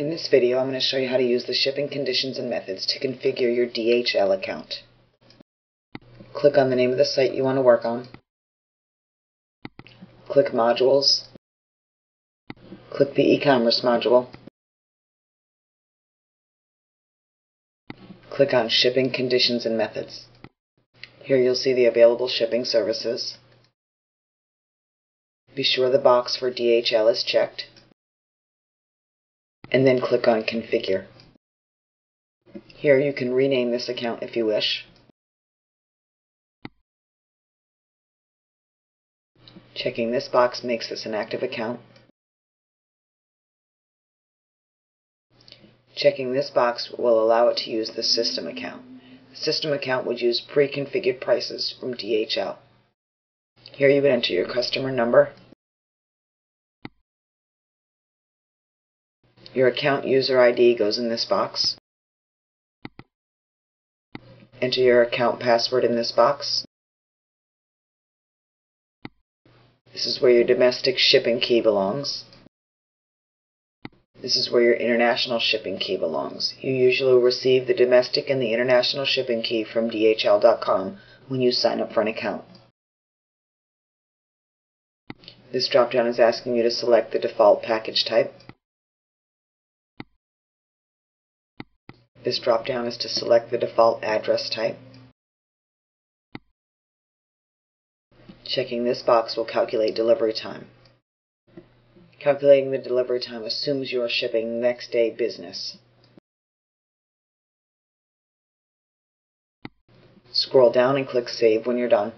In this video, I'm going to show you how to use the shipping conditions and methods to configure your DHL account. Click on the name of the site you want to work on. Click Modules. Click the e-commerce module. Click on Shipping Conditions and Methods. Here you'll see the available shipping services. Be sure the box for DHL is checked and then click on Configure. Here you can rename this account if you wish. Checking this box makes this an active account. Checking this box will allow it to use the system account. The system account would use pre-configured prices from DHL. Here you would enter your customer number, Your account user ID goes in this box. Enter your account password in this box. This is where your domestic shipping key belongs. This is where your international shipping key belongs. You usually receive the domestic and the international shipping key from DHL.com when you sign up for an account. This dropdown is asking you to select the default package type. This drop-down is to select the default address type. Checking this box will calculate delivery time. Calculating the delivery time assumes you are shipping next day business. Scroll down and click Save when you're done.